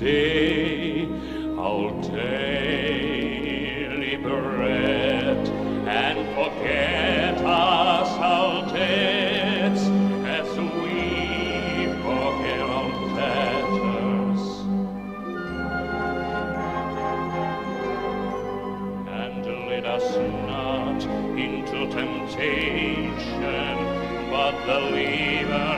stay. I'll deliberate and forget us our debts as we forget our debtors. And lead us not into temptation, but deliver